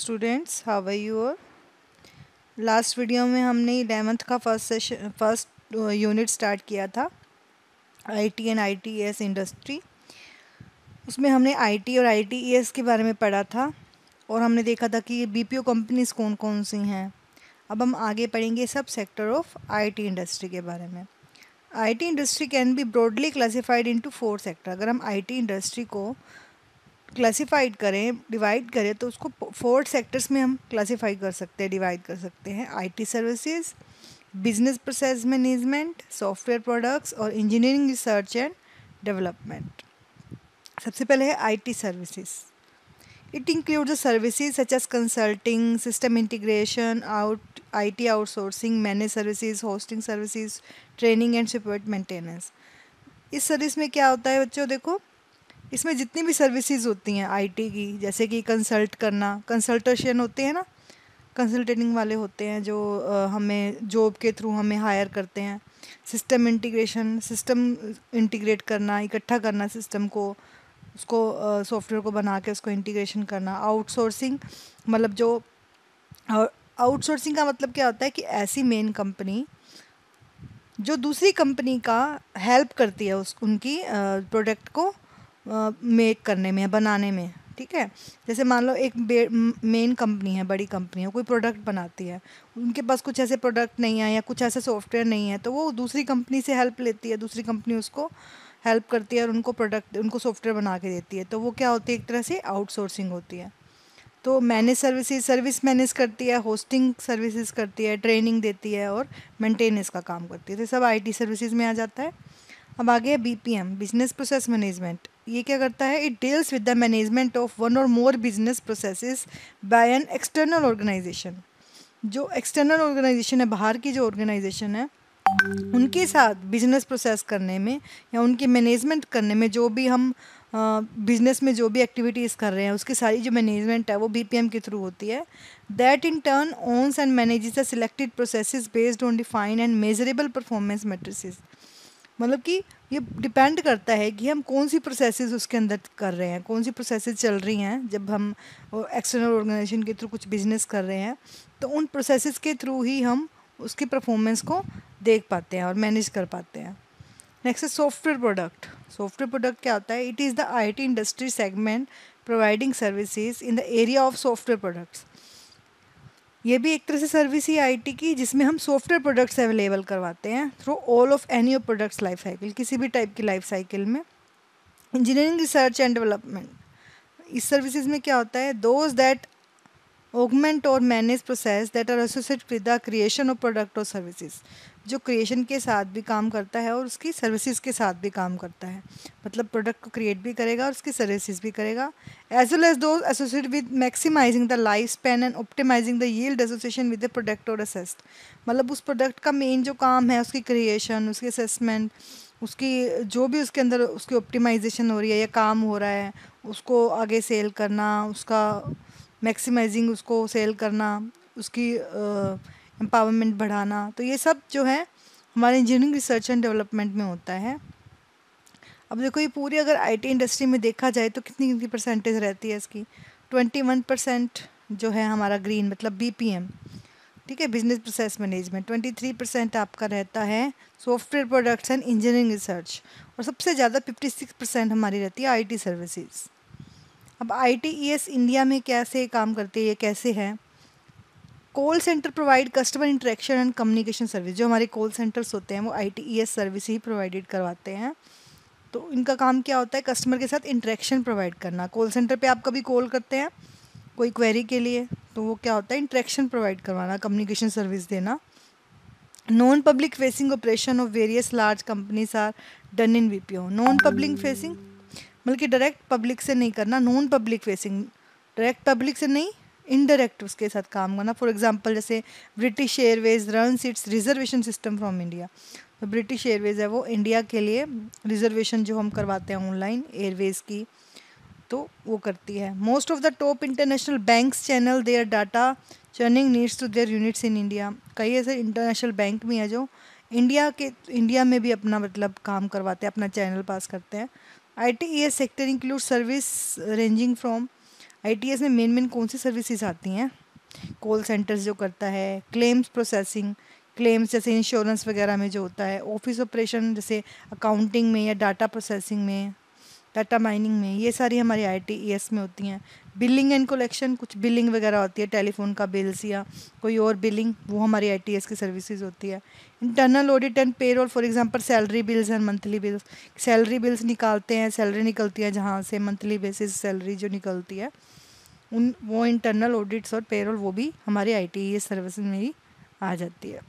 Students how are you और last video में हमने इलेवंथ का first session first unit start किया था आईटी एंड आईटीएस इंडस्ट्री उसमें हमने आईटी और आईटीएस के बारे में पढ़ा था और हमने देखा था कि बीपीओ कंपनीज़ कौन कौन सी हैं। अब हम आगे पढ़ेंगे सब सेक्टर ऑफ़ आईटी इंडस्ट्री के बारे में। IT industry can be broadly classified into four sector अगर हम आईटी इंडस्ट्री को क्लासिफाइड करें डिवाइड करें तो उसको फोर सेक्टर्स में हम क्लासिफाई कर सकते हैं डिवाइड कर सकते हैं। IT services business process management software products और इंजीनियरिंग रिसर्च एंड डेवलपमेंट सबसे पहले है IT services it include the services such as consulting system integration out IT outsourcing manage services hosting services training and support maintenance इस service में क्या होता है बच्चों, देखो इसमें जितनी भी सर्विसेज़ होती हैं आईटी की, जैसे कि कंसल्ट करना कंसल्टेशन होते हैं ना कंसल्टेटिंग वाले होते हैं जो हमें जॉब के थ्रू हमें हायर करते हैं। सिस्टम इंटीग्रेशन सिस्टम इंटीग्रेट करना, इकट्ठा करना सिस्टम को, उसको सॉफ्टवेयर को बना के उसको इंटीग्रेशन करना। आउटसोर्सिंग मतलब जो आउटसोर्सिंग का मतलब क्या होता है कि ऐसी मेन कंपनी जो दूसरी कंपनी का हेल्प करती है उस, उनकी प्रोडक्ट को मेक करने में बनाने में, ठीक है? जैसे मान लो एक मेन कंपनी है, बड़ी कंपनी है, कोई प्रोडक्ट बनाती है, उनके पास कुछ ऐसे प्रोडक्ट नहीं है या कुछ ऐसा सॉफ्टवेयर नहीं है तो वो दूसरी कंपनी से हेल्प लेती है, दूसरी कंपनी उसको हेल्प करती है और उनको प्रोडक्ट उनको सॉफ्टवेयर बना के देती है। तो वो क्या होती है, एक तरह से आउटसोर्सिंग होती है। तो मैनेज सर्विसेज़ सर्विस मैनेज करती है होस्टिंग सर्विसेज़ करती है ट्रेनिंग देती है और मेंटेनेंस का काम करती है। तो सब आईटी सर्विसेज़ में आ जाता है। अब आगे है बीपीएम बिज़नेस प्रोसेस मैनेजमेंट ये क्या करता है? It deals with the management of one or more business processes by an external organization जो एक्सटर्नल ऑर्गेनाइजेशन है, बाहर की जो ऑर्गेनाइजेशन है, उनके साथ बिज़नेस प्रोसेस करने में या उनकी मैनेजमेंट करने में जो भी हम बिज़नेस में जो भी एक्टिविटीज़ कर रहे हैं, उसकी सारी जो मैनेजमेंट है, वो बीपीएम के थ्रू होती है। That in turn owns and manages the selected processes based on define and measurable performance metrics मतलब कि ये डिपेंड करता है कि हम कौन सी प्रोसेसेस उसके अंदर कर रहे हैं, कौन सी प्रोसेसेस चल रही हैं, जब हम एक्सटर्नल ऑर्गेनाइजेशन के थ्रू कुछ बिज़नेस कर रहे हैं तो उन प्रोसेसेस के थ्रू ही हम उसकी परफॉर्मेंस को देख पाते हैं और मैनेज कर पाते हैं। नेक्स्ट है सॉफ्टवेयर प्रोडक्ट सॉफ्टवेयर प्रोडक्ट क्या होता है? It is the IT industry segment providing services in the area of software products ये भी एक तरह से सर्विस ही आईटी की, जिसमें हम सॉफ्टवेयर प्रोडक्ट्स अवेलेबल करवाते हैं through all of any of products life cycle किसी भी टाइप की लाइफ साइकिल में। इंजीनियरिंग रिसर्च एंड डेवलपमेंट इस सर्विसेज़ में क्या होता है? Those that augment or manage process that are associate with the creation of product or services जो क्रिएशन के साथ भी काम करता है और उसकी सर्विसेज़ के साथ भी काम करता है। मतलब प्रोडक्ट को क्रिएट भी करेगा और उसकी सर्विसेज़ भी करेगा। एज वेल एज दो associate with maximizing the life span and optimizing the yield association with the product or asset मतलब उस प्रोडक्ट का मेन जो काम है, उसकी क्रिएशन उसकी असेसमेंट उसकी जो भी उसके अंदर उसकी ऑप्टिमाइजेशन हो रही है या काम हो रहा है, उसको आगे सेल करना, उसका मैक्सिमाइजिंग उसको सेल करना, उसकी एम्पावरमेंट बढ़ाना तो ये सब जो है हमारे इंजीनियरिंग रिसर्च एंड डेवलपमेंट में होता है। अब देखो ये पूरी अगर आईटी इंडस्ट्री में देखा जाए तो कितनी कितनी परसेंटेज रहती है इसकी? ट्वेंटी वन परसेंट जो है हमारा ग्रीन मतलब बीपीएम ठीक है? Business process management twenty three percent आपका रहता है software products and engineering research और सबसे ज़्यादा फिफ्टी सिक्स परसेंट हमारी रहती है आईटी सर्विसेज़ अब आईटीईएस इंडिया में कैसे काम करती है, ये कैसे है? Call centre provide customer interaction and communication service जो हमारे कॉल सेंटर्स होते हैं, वो आई टी सर्विस ही प्रोवाइडेड करवाते हैं। तो इनका काम क्या होता है? कस्टमर के साथ इंटरेक्शन प्रोवाइड करना। कॉल सेंटर पे आप कभी कॉल करते हैं कोई क्वेरी के लिए तो वो क्या होता है? इंटरेक्शन प्रोवाइड करवाना कम्युनिकेशन सर्विस देना। Non public facing operation of various large companies are done in we non public facing मतलब कि डायरेक्ट पब्लिक से नहीं करना non public facing direct public से नहीं इनडायरेक्ट उसके साथ काम करना। फॉर एग्जांपल जैसे British Airways run its reservation system from India तो ब्रिटिश एयरवेज है वो इंडिया के लिए रिजर्वेशन जो हम करवाते हैं ऑनलाइन एयरवेज की तो वो करती है। Most of the top international banks channel their data churning needs to their units in India कई ऐसे इंटरनेशनल बैंक भी हैं जो इंडिया के इंडिया में भी अपना मतलब काम करवाते हैं, अपना चैनल पास करते हैं। I T sector include service ranging from I में मेन मेन कौन सी सर्विसेज़ आती हैं? कॉल सेंटर्स जो करता है क्लेम्स प्रोसेसिंग क्लेम्स जैसे इंश्योरेंस वगैरह में जो होता है ऑफ़िस ऑपरेशन जैसे अकाउंटिंग में या डाटा प्रोसेसिंग में डाटा माइनिंग में, ये सारी हमारी आई टी ई एस में होती हैं। बिलिंग एंड कलेक्शन कुछ बिलिंग वगैरह होती है टेलीफोन का बिल्स या कोई और बिलिंग वो हमारी आई टी एस की सर्विसेज़ होती है। Internal audit and payroll for example salary bills and monthly bills salary bills निकालते हैं सैलरी निकलती है जहाँ से मंथली बेसिस सैलरी जो निकलती है, उन, वो इंटरनल ऑडिट्स और पेरोल वो भी हमारी I T E S service में ही आ जाती है।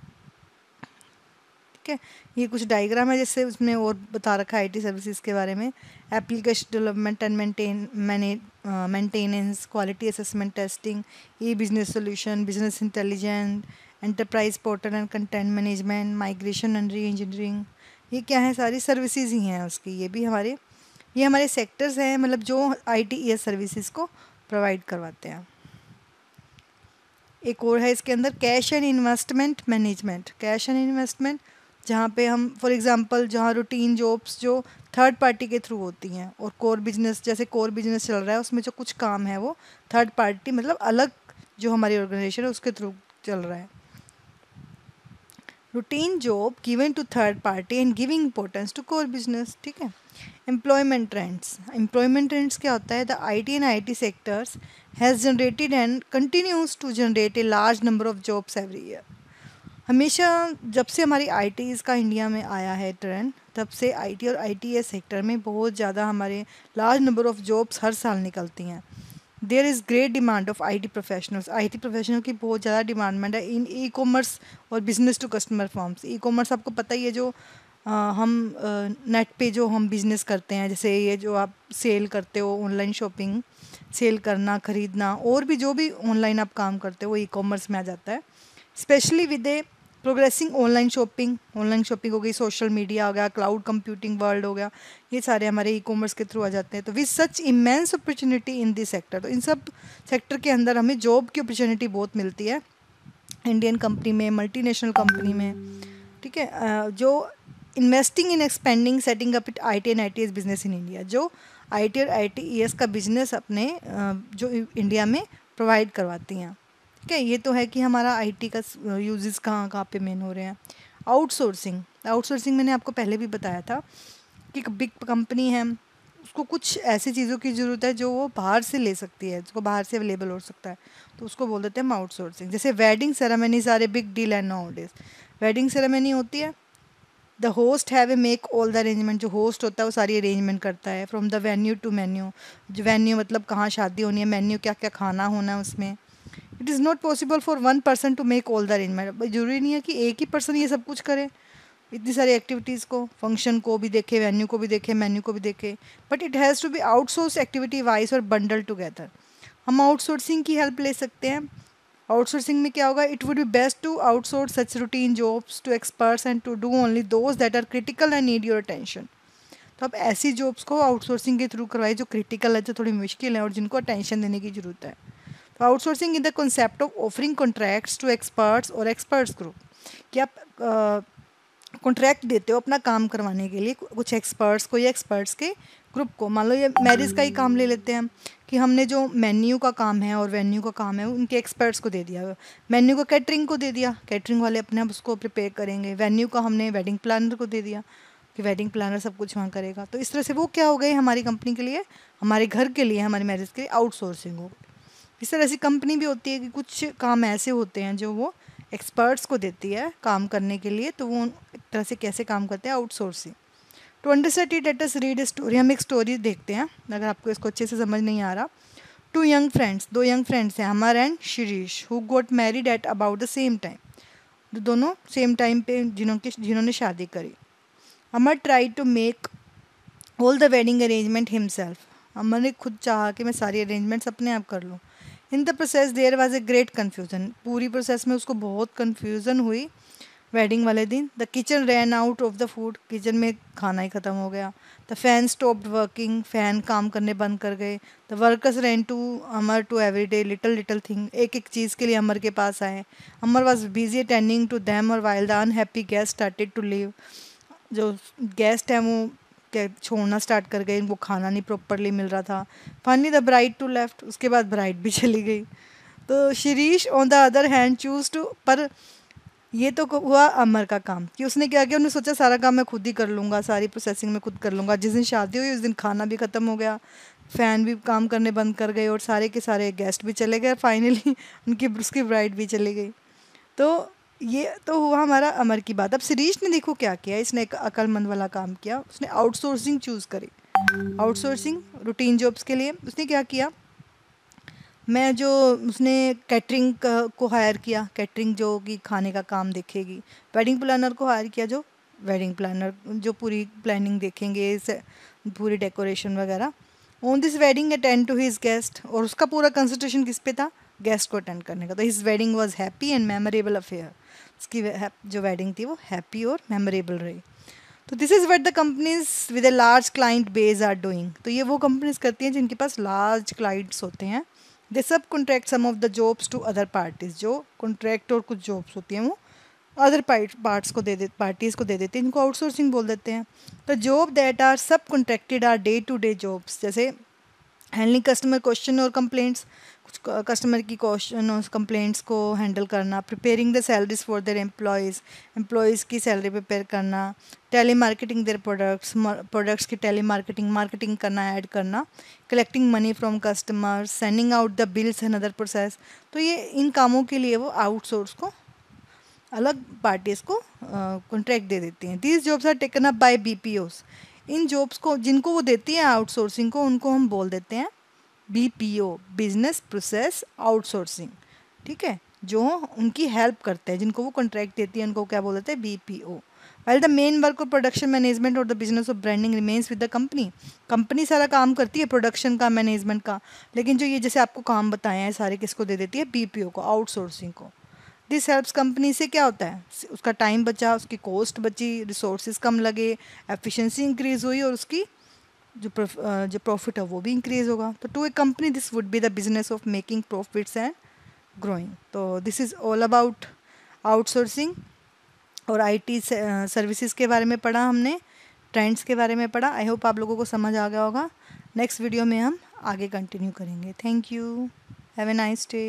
ठीक है? ये कुछ डायग्राम है जैसे उसमें और बता रखा है आईटी सर्विसेज़ के बारे में। एप्लीकेशन डेवलपमेंट एंड मेंटेन मैने maintenance quality assessment testing e business solution business intelligent enterprise portal and content management migration and re engineering ये क्या है? सारी सर्विसेज़ ही हैं उसकी। ये भी हमारे, ये हमारे सेक्टर्स हैं मतलब जो आई टी ई सर्विसेज़ को प्रोवाइड करवाते हैं। एक और है इसके अंदर cash and investment management cash and investment जहाँ पे हम फॉर एग्जांपल जहाँ रूटीन जॉब्स जो थर्ड पार्टी के थ्रू होती हैं और कोर बिज़नेस जैसे कोर बिज़नेस चल रहा है, उसमें जो कुछ काम है वो थर्ड पार्टी मतलब अलग जो हमारी ऑर्गेनाइजेशन है, उसके थ्रू चल रहा है। Routine job given to third party and giving importance to core business ठीक है? एम्प्लॉयमेंट ट्रेंड्स एम्प्लॉयमेंट ट्रेंड्स क्या होता है? The I T and I T sectors has generated and continues to generate a large number of jobs every year हमेशा जब से हमारी आई का इंडिया में आया है ट्रेंड तब से आईटी और आईटीएस सेक्टर में बहुत ज़्यादा हमारे लार्ज नंबर ऑफ़ जॉब्स हर साल निकलती हैं। There is great demand of IT professionals IT professional की बहुत ज़्यादा डिमांडमेंट है इन ई कॉमर्स और business to customer forms e commerce आपको पता ही है जो आ, हम नेट पे जो हम बिज़नेस करते हैं जैसे ये जो आप सेल करते हो ऑनलाइन शॉपिंग सेल करना ख़रीदना और भी जो भी ऑनलाइन आप काम करते हो वो ई कॉमर्स में आ जाता है। Specially with a progressing online shopping online shopping हो गई सोशल मीडिया हो गया क्लाउड कंप्यूटिंग वर्ल्ड हो गया, ये सारे हमारे ई कॉमर्स के थ्रू आ जाते हैं। तो with such immense opportunity in this sector तो इन सब सेक्टर के अंदर हमें जॉब की अपॉर्चुनिटी बहुत मिलती है। इंडियन कंपनी में मल्टी कंपनी में, ठीक है? जो investing in expanding setting up I T and I T S business in India जो आई टी और आई टी ई एस का बिज़नेस अपने जो इंडिया में प्रोवाइड करवाती हैं। ठीक है, ये तो है कि हमारा आईटी का यूजेस कहाँ कहाँ पे मेन हो रहे हैं। आउटसोर्सिंग आउटसोर्सिंग मैंने आपको पहले भी बताया था कि बिग कंपनी है, उसको कुछ ऐसी चीज़ों की ज़रूरत है जो वो बाहर से ले सकती है, जिसको बाहर से अवेलेबल हो सकता है। तो उसको बोल देते हैं हम आउटसोर्सिंग जैसे वेडिंग सेरेमनी सारे big deal and nowadays wedding ceremony होती है the host have a make all the arrangement जो होस्ट होता है वो सारी अरेंजमेंट करता है from the venue to menu जो वेन्यू मतलब कहाँ शादी होनी है मेन्यू क्या क्या खाना होना है उसमें। It is not possible for one person to make all the arrangement ज़रूरी नहीं है कि एक ही पर्सन ये सब कुछ करे। इतनी सारी एक्टिविटीज़ को फ़ंक्शन को भी देखे वेन्यू को भी देखे मेन्यू को भी देखे। But it has to be outsource activity wise और बंडल टुगेदर हम आउटसोर्सिंग की हेल्प ले सकते हैं। आउटसोर्सिंग में क्या होगा? It would be best to outsource such routine jobs to experts and to do only those that are critical and need your attention तो आप ऐसी जॉब्स को आउटसोर्सिंग के थ्रू करवाए जो क्रिटिकल है, जो थोड़ी मुश्किल है और जिनको अटेंशन देने की ज़रूरत है। Outsourcing in the concept of offering contracts to experts और एक्सपर्ट्स ग्रुप कि आप कॉन्ट्रैक्ट देते हो अपना काम करवाने के लिए कुछ एक्सपर्ट्स को या एक्सपर्ट्स के ग्रुप को। मान लो ये मैरिज का ही काम ले लेते हैं कि हमने जो मेन्यू का काम है और वेन्यू का काम है उनके एक्सपर्ट्स को दे दिया। मेन्यू को कैटरिंग को दे दिया। कैटरिंग वाले अपने आप उसको प्रिपेयर करेंगे। वेन्यू का हमने वेडिंग प्लानर को दे दिया कि वेडिंग प्लानर सब कुछ वहाँ करेगा। तो इस तरह से वो क्या हो गई हमारी कंपनी के लिए? हमारे घर के लिए, हमारी मैरिज के लिए आउटसोर्सिंग हो गई इस तरह ऐसी कंपनी भी होती है कि कुछ काम ऐसे होते हैं जो वो एक्सपर्ट्स को देती है काम करने के लिए तो वो एक तरह से कैसे काम करते हैं? Outsourcing to understand it let us read story हम एक स्टोरी देखते हैं, अगर आपको इसको अच्छे से समझ नहीं आ रहा। टू यंग फ्रेंड्स दो यंग फ्रेंड्स हैं Amar and Shirish who got married at about the same time दोनों सेम टाइम पे जिन्हों के, जिन्होंने शादी करी। Amar try to make all the wedding arrangement himself Amar ने खुद चाहा कि मैं सारी अरेंजमेंट्स अपने आप कर लूँ। In the process there was a great confusion. पूरी प्रोसेस में उसको बहुत कन्फ्यूज़न हुई वेडिंग वाले दिन। The kitchen ran out of the food, kitchen में खाना ही ख़त्म हो गया। The fan stopped working, fan काम करने बंद कर गए। The workers ran to Amar to every day, little little thing, एक एक चीज़ के लिए अमर के पास आए। Amar was busy attending to them और while the unhappy guest started to leave. जो गेस्ट हैं वो छोड़ना स्टार्ट कर गए इनको खाना नहीं प्रॉपरली मिल रहा था। Finally the bride too left उसके बाद ब्राइड भी चली गई। तो Shirish on the other hand choose to पर ये तो हुआ अमर का काम। कि उसने क्या किया? उन्होंने सोचा, सारा काम मैं खुद ही कर लूँगा, सारी प्रोसेसिंग में खुद कर लूँगा। जिस दिन शादी हुई, उस दिन खाना भी ख़त्म हो गया फ़ैन भी काम करने बंद कर गए और सारे के सारे गेस्ट भी चले गए। फाइनली उनकी, उसकी ब्राइड भी चली गई। तो ये तो हुआ हमारा अमर की बात। अब शिरीष ने देखो क्या किया, इसने एक अकलमंद वाला काम किया, उसने आउटसोर्सिंग चूज़ करी। आउटसोर्सिंग रूटीन जॉब्स के लिए उसने क्या किया? मैं जो उसने कैटरिंग को हायर किया कैटरिंग जो कि खाने का काम देखेगी वेडिंग प्लानर को हायर किया जो वेडिंग प्लानर जो पूरी प्लानिंग देखेंगे पूरी डेकोरेशन वगैरह। On this wedding attend to his guest और उसका पूरा कंसंट्रेशन किस पे था? गेस्ट को अटेंड करने का। तो his wedding was happy and memorable affair उसकी जो वेडिंग थी वो हैप्पी और मेमोरेबल रही। तो this is what the companies with a large client base are doing तो ये वो कंपनीज़ करती हैं जिनके पास लार्ज क्लाइंट्स होते हैं। They subcontract some of the jobs to other parties जो कॉन्ट्रैक्ट और कुछ जॉब्स होती हैं वो अदर पार्ट्स को दे दे पार्टीज़ को दे देते हैं। इनको आउटसोर्सिंग बोल देते हैं। तो job that are subcontracted are day to day jobs जैसे हैंडलिंग कस्टमर क्वेश्चन और कंप्लेंट्स कुछ कस्टमर की क्वेश्चन और कंप्लेंट्स को हैंडल करना preparing the salaries for their employees employees की सैलरी प्रिपेयर करना telemarketing their products products की टेली मार्केटिंग मार्केटिंग करना ऐड करना collecting money from customer sending out the bills and other process तो ये इन कामों के लिए वो आउटसोर्स को, अलग पार्टीज़ को कॉन्ट्रैक्ट दे देती हैं। These jobs are taken up by B in jobs को, जिनको वो देती हैं आउटसोर्सिंग को, उनको हम बोल देते हैं B P O business process outsourcing ठीक है? जो उनकी हेल्प करते हैं, जिनको वो कॉन्ट्रैक्ट देती है, उनको क्या बोल देते हैं? B P O well the main work of production management और the business of branding remains with the company company सारा काम करती है प्रोडक्शन का मैनेजमेंट का, लेकिन जो ये जैसे आपको काम बताए हैं, सारे किसको दे देती है? बी पी ओ को आउटसोर्सिंग को. दिस हेल्प्स कंपनी से क्या होता है? उसका टाइम बचा, उसकी कॉस्ट बची रिसोर्सेज कम लगे, एफिशिएंसी इंक्रीज़ हुई और उसकी जो जो प्रॉफिट है वो भी इंक्रीज़ होगा। तो to a company, this would be the business of making profits and growing. तो this is all about outsourcing और आईटी सर्विसेज़ के बारे में पढ़ा हमने, ट्रेंड्स के बारे में पढ़ा। आई होप आप लोगों को समझ आ गया होगा। नेक्स्ट वीडियो में हम आगे कंटिन्यू करेंगे। Thank you. Have a nice day.